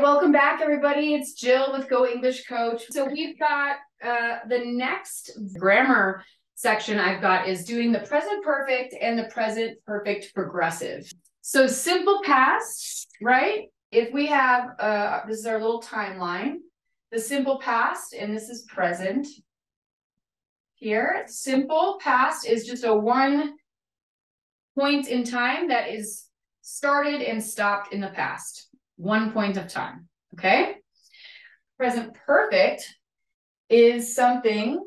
Welcome back, everybody. It's Jill with Go English Coach. So we've got uh, the next grammar section I've got is doing the present perfect and the present perfect progressive. So simple past, right? If we have, uh, this is our little timeline, the simple past, and this is present. Here, simple past is just a one point in time that is started and stopped in the past one point of time, okay? Present perfect is something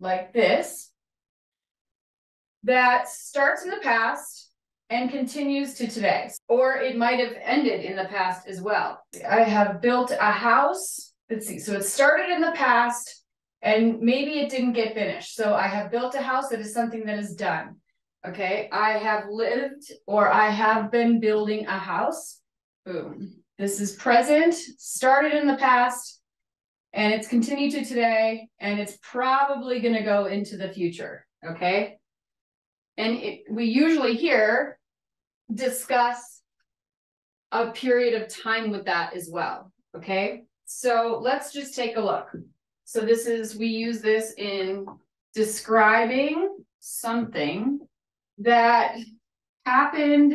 like this that starts in the past and continues to today. Or it might have ended in the past as well. I have built a house. Let's see. So it started in the past and maybe it didn't get finished. So I have built a house that is something that is done. Okay. I have lived or I have been building a house. Boom. This is present, started in the past, and it's continued to today, and it's probably going to go into the future. Okay. And it, we usually here discuss a period of time with that as well. Okay. So let's just take a look. So this is, we use this in describing something that happened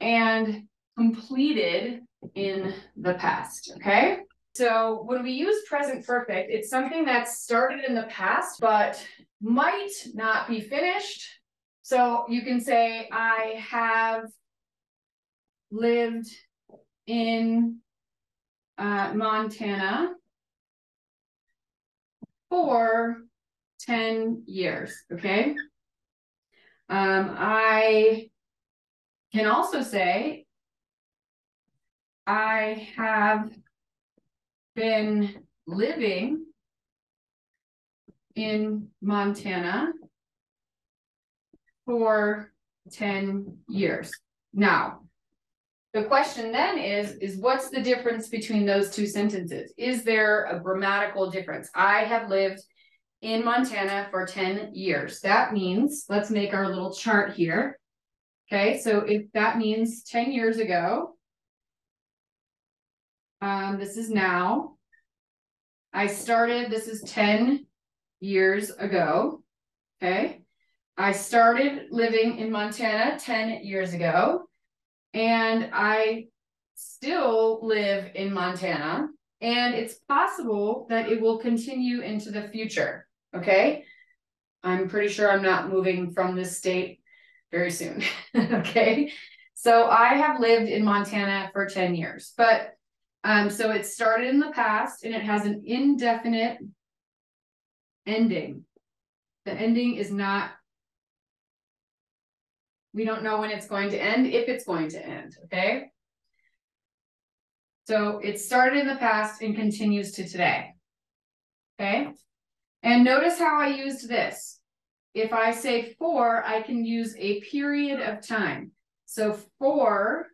and completed in the past, okay? So when we use present perfect, it's something that started in the past, but might not be finished. So you can say, I have lived in uh, Montana for 10 years, okay? Um, I can also say, I have been living in Montana for 10 years. Now, the question then is, is what's the difference between those two sentences? Is there a grammatical difference? I have lived in Montana for 10 years. That means, let's make our little chart here. Okay, so if that means 10 years ago, um, this is now. I started, this is 10 years ago. Okay. I started living in Montana 10 years ago. And I still live in Montana. And it's possible that it will continue into the future. Okay. I'm pretty sure I'm not moving from this state very soon. okay. So I have lived in Montana for 10 years, but um, so it started in the past and it has an indefinite ending. The ending is not, we don't know when it's going to end, if it's going to end, okay? So it started in the past and continues to today, okay? And notice how I used this. If I say for, I can use a period of time. So for,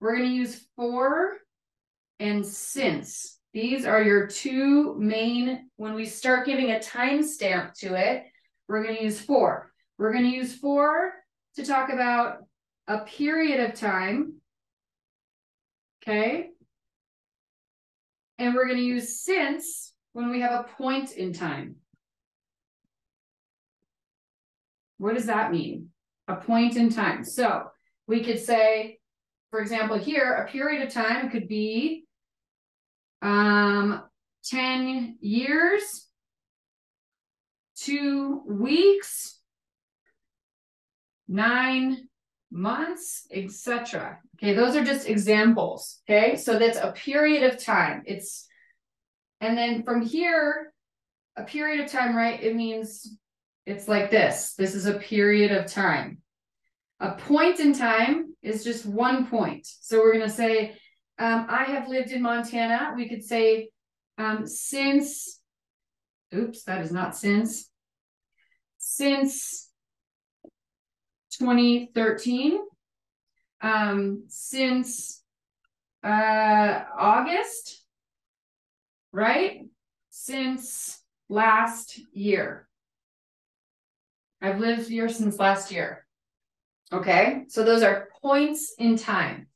we're going to use for and since. These are your two main, when we start giving a timestamp to it, we're going to use for. We're going to use for to talk about a period of time. Okay. And we're going to use since when we have a point in time. What does that mean? A point in time. So we could say, for example, here, a period of time could be um, 10 years, two weeks, nine months, etc. Okay, those are just examples. Okay, so that's a period of time. It's, and then from here, a period of time, right? It means it's like this. This is a period of time. A point in time is just one point. So we're going to say um, I have lived in Montana. We could say um, since, oops, that is not since, since 2013, um, since uh, August, right? Since last year. I've lived here since last year. Okay, so those are points in time.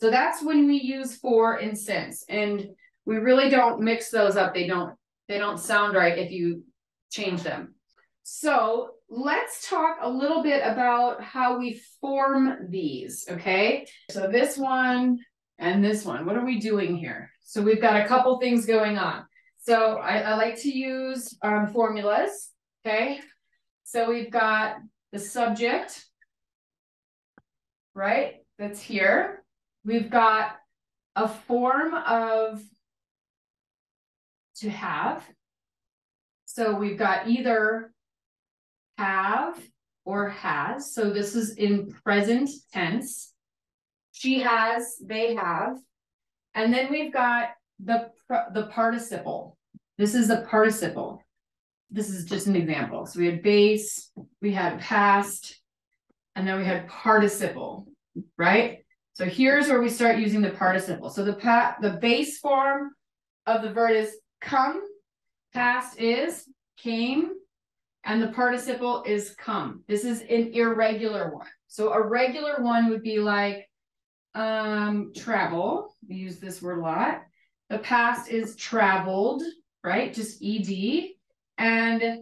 So that's when we use for and since, and we really don't mix those up. They don't, they don't sound right if you change them. So let's talk a little bit about how we form these, okay? So this one and this one, what are we doing here? So we've got a couple things going on. So I, I like to use um, formulas, okay? So we've got the subject, right? That's here. We've got a form of to have. So we've got either have or has. So this is in present tense. She has, they have. And then we've got the, the participle. This is a participle. This is just an example. So we had base, we had past, and then we had participle, right? So here's where we start using the participle. So the pa the base form of the verb is come, past is came, and the participle is come. This is an irregular one. So a regular one would be like um travel. We use this word a lot. The past is traveled, right? Just ed. And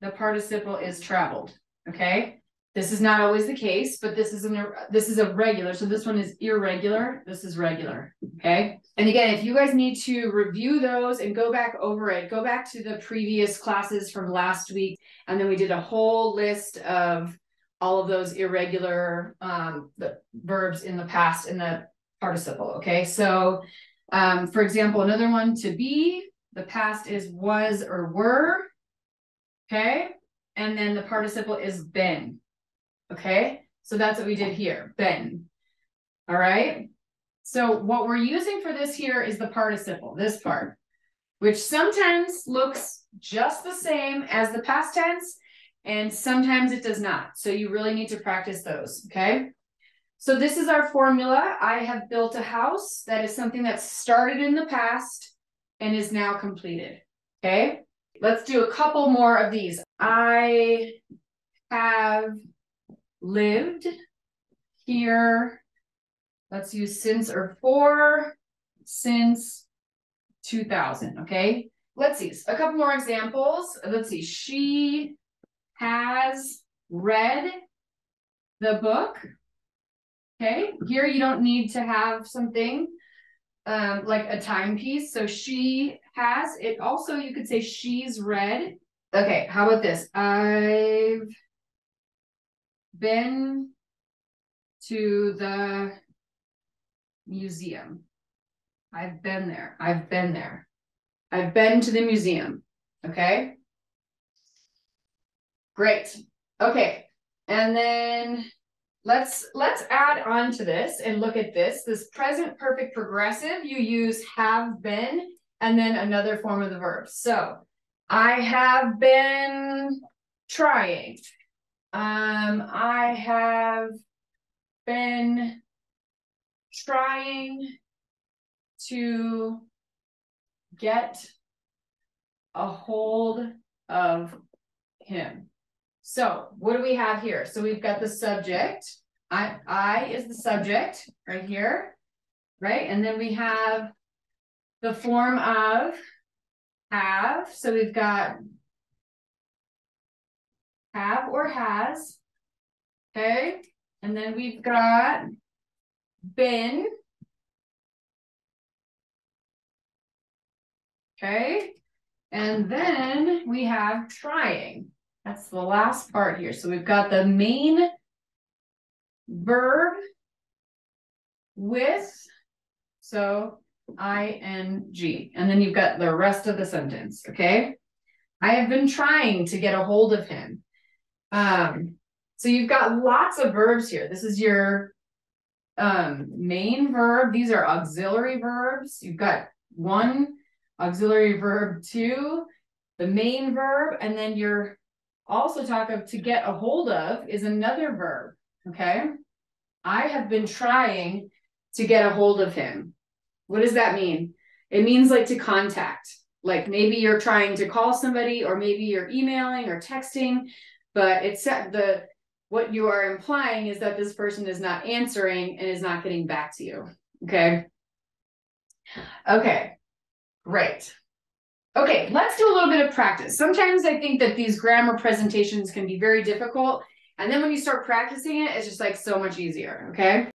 the participle is traveled. Okay. This is not always the case, but this is an this is a regular. So this one is irregular. This is regular. Okay. And again, if you guys need to review those and go back over it, go back to the previous classes from last week. And then we did a whole list of all of those irregular um, verbs in the past in the participle. Okay. So um, for example, another one to be, the past is was or were. Okay. And then the participle is been. Okay, so that's what we did here, been. All right. So what we're using for this here is the participle, this part, which sometimes looks just the same as the past tense, and sometimes it does not. So you really need to practice those, okay? So this is our formula. I have built a house. That is something that started in the past and is now completed, okay? Let's do a couple more of these. I have lived here. Let's use since or for since 2000. Okay. Let's see a couple more examples. Let's see. She has read the book. Okay. Here you don't need to have something um, like a timepiece. So she has it. Also, you could say she's read. Okay. How about this? I've been to the museum. I've been there. I've been there. I've been to the museum. Okay. Great. Okay. And then let's let's add on to this and look at this. This present perfect progressive, you use have been and then another form of the verb. So I have been trying. Um, I have been trying to get a hold of him. So what do we have here? So we've got the subject. I, I is the subject right here, right? And then we have the form of have. So we've got have or has. Okay. And then we've got been. Okay. And then we have trying. That's the last part here. So we've got the main verb with, so ing. And then you've got the rest of the sentence. Okay. I have been trying to get a hold of him. Um, so you've got lots of verbs here. This is your um, main verb. These are auxiliary verbs. You've got one auxiliary verb, two, the main verb, and then you're also talk of to get a hold of is another verb. Okay. I have been trying to get a hold of him. What does that mean? It means like to contact. Like maybe you're trying to call somebody, or maybe you're emailing or texting, but it's the what you are implying is that this person is not answering and is not getting back to you. Okay. Okay, great. Okay, let's do a little bit of practice. Sometimes I think that these grammar presentations can be very difficult. And then when you start practicing it, it's just like so much easier. Okay.